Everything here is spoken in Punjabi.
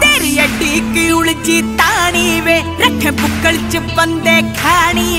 ਤੇਰੀ ਅੱਡੀ ਕੀ ਉਲਝੀ ਤਾਣੀ ਵੇ? ਰੱਖੇ ਬੁੱਕਲ ਚ ਬੰਦੇ ਖਾਣੀ।